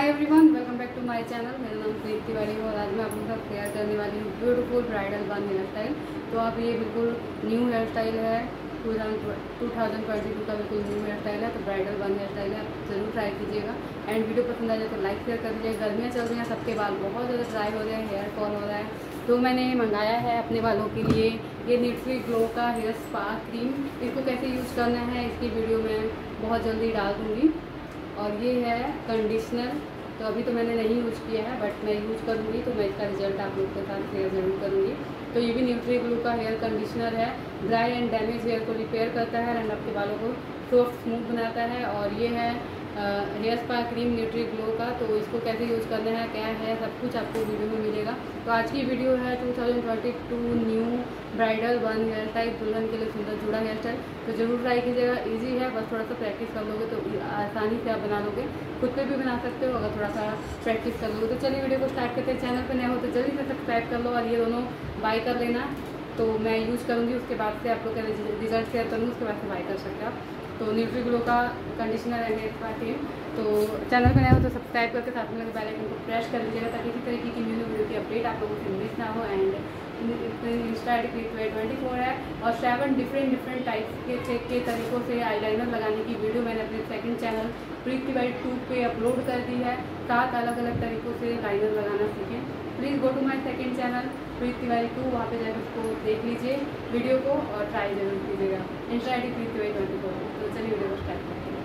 Hi everyone welcome back to my channel मेरा नाम प्रीत तिवारी है और आज मैं आप लोगों का शेयर करने वाली हूँ beautiful bridal one hair style तो आप ये बिल्कुल न्यू हेयर स्टाइल है। टू थाउज़ेंड ट्वेंटी टू का बिल्कुल न्यू हेयर स्टाइल है। तो ब्राइडल वन हेयर स्टाइल है। आप ज़रूर ट्राई कीजिएगा। एंड वीडियो पसंद आ जाए तो लाइक शेयर कर दीजिए। गर्मियाँ चल रही हैं, सबके बाल बहुत ज़्यादा ड्राई हो रहे हैं हेयर फॉल हो रहा है। तो मैंने मंगाया है अपने बालों के लिए। ये न्यूट्री ग्लो का हेयर स्पा क्रीम इसको कैसे यूज़ करना है, इसकी वीडियो मैं बहुत जल्दी डाल दूँगी। और ये है कंडीशनर तो अभी तो मैंने नहीं यूज़ किया है बट मैं यूज़ करूँगी तो मैं इसका रिज़ल्ट आप लोग के साथ शेयर ज़रूर करूँगी। तो ये भी न्यूट्री ग्लू का हेयर कंडीशनर है ड्राई एंड डैमेज हेयर को रिपेयर करता है एंड आपके बालों को सॉफ्ट स्मूथ बनाता है। और ये है hair spa cream Nutri Glow का तो इसको कैसे यूज़ करना है, क्या है, सब कुछ आपको वीडियो में मिलेगा। तो आज की वीडियो है 2022 new bridal one hair style दुल्हन के लिए सुंदर जुड़ा हेयर स्टाइल तो ज़रूर ट्राई कीजिएगा इजी है, बस थोड़ा सा प्रैक्टिस कर लोगे तो आसानी से आप बना लोगे। खुद पे भी बना सकते हो, अगर थोड़ा सा प्रैक्टिस कर लोगे। तो चलिए वीडियो को स्टार्ट करते हैं। चैनल पर नए हो तो जल्दी से सब्सक्राइब कर लो और ये दोनों बाय कर लेना। तो मैं यूज़ करूँगी, उसके बाद से आप लोग रिज़ल्ट शेयर करूँगी, उसके बाद से बाय कर सकते हो आप। तो न्यूट्री ग्लो का कंडीशनर है हेयर स्पा क्रीम तो चैनल पर नया हो तो सब्सक्राइब करके साथ में बेल आइकन को प्रेस कर लीजिएगा ताकि इसी तरीके की न्यू वीडियो की अपडेट आप लोगों से मिस ना हो। And insta I twenty four है और सेवन डिफरेंट डिफरेंट टाइप्स के चेक के तरीक़ों से आईलाइनर लगाने की वीडियो मैंने अपने second channel Preet Tiwari two पे अपलोड कर दी है। सात अलग अलग तरीक़ों से लाइनर लगाना सीखें। Please go to my second channel Preet Tiwari two, वहाँ पे जाकर उसको देख लीजिए, वीडियो को और ट्राई ज़रूर कीजिएगा। Insta I D Preet Tiwari twenty four तो चलिए वीडियो को स्टार्ट करते हैं।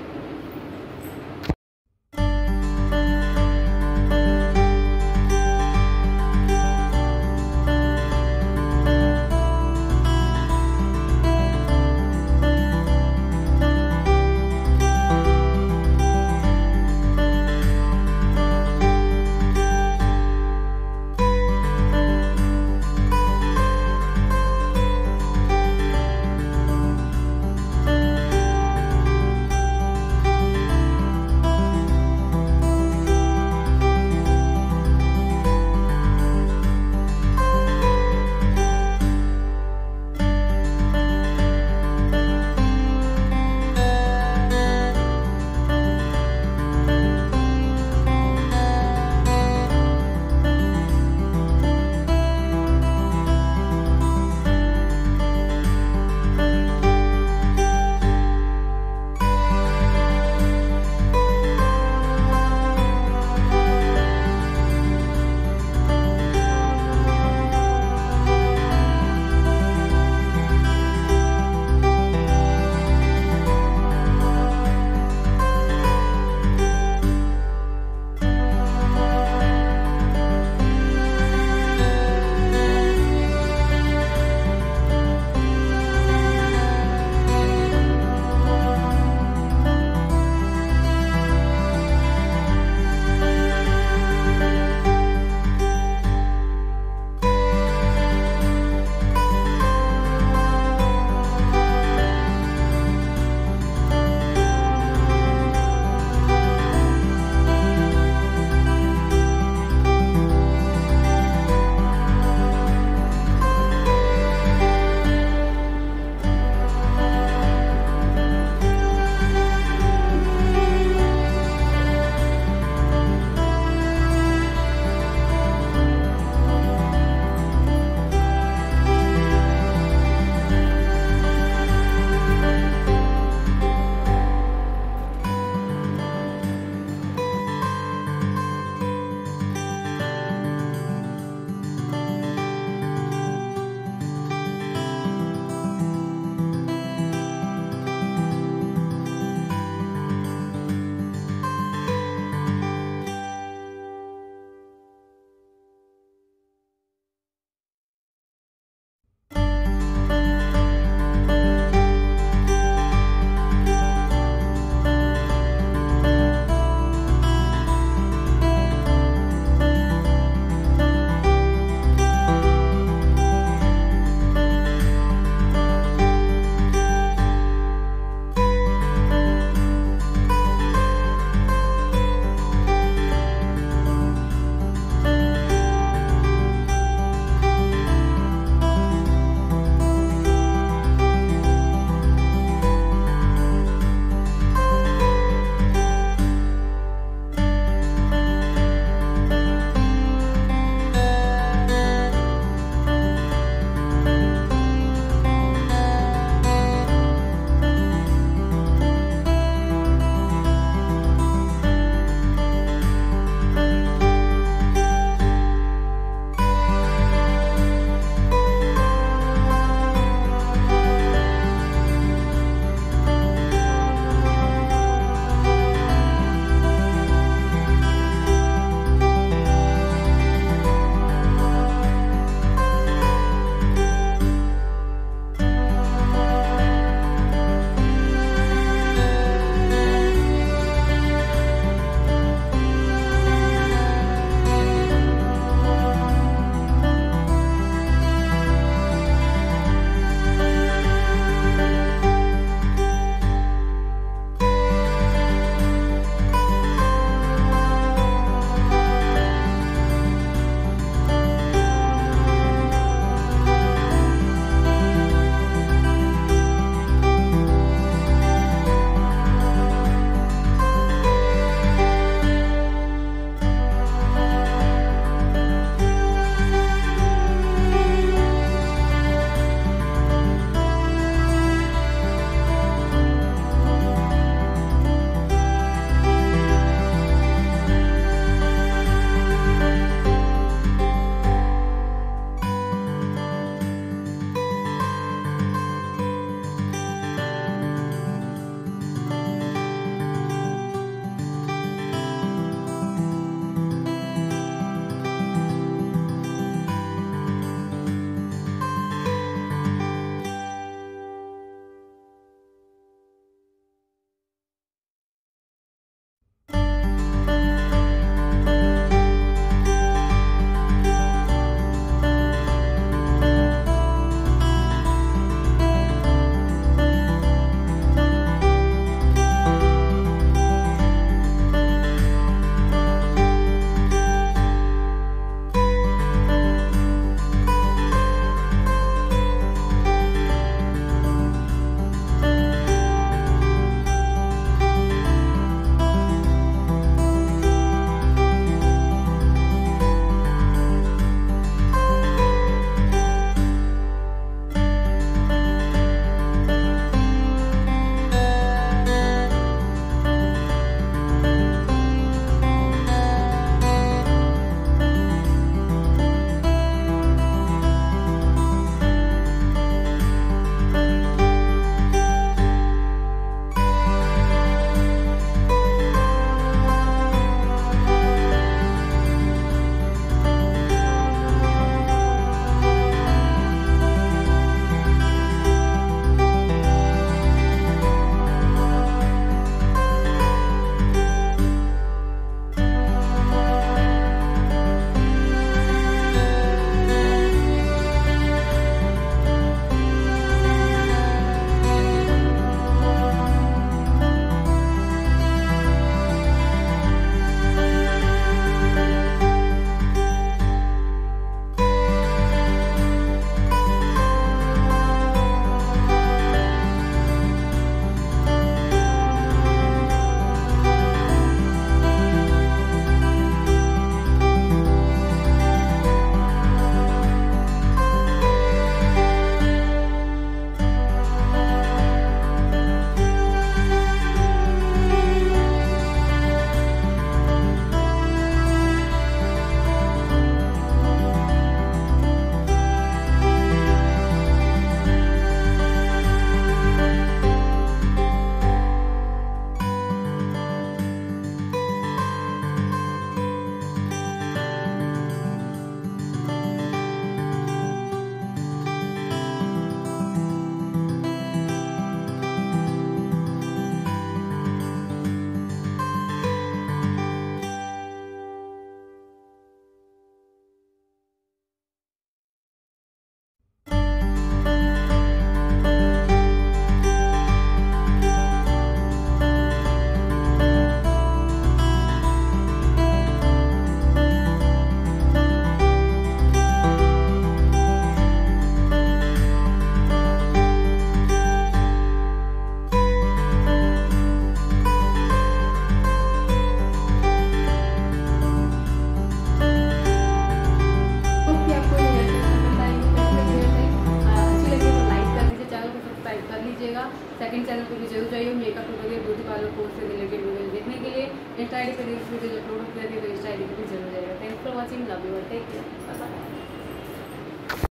चैनल पर भी ज़रूर जाइए makeup tutorial beauty parlour course से रिलेटेड वीडियो देखने के लिए इंस्टा आई डी पर रील्स वीडियो अपलोड होते इंस्टा आई डी पर ज़रूर जाएगा thanks for watching love you take care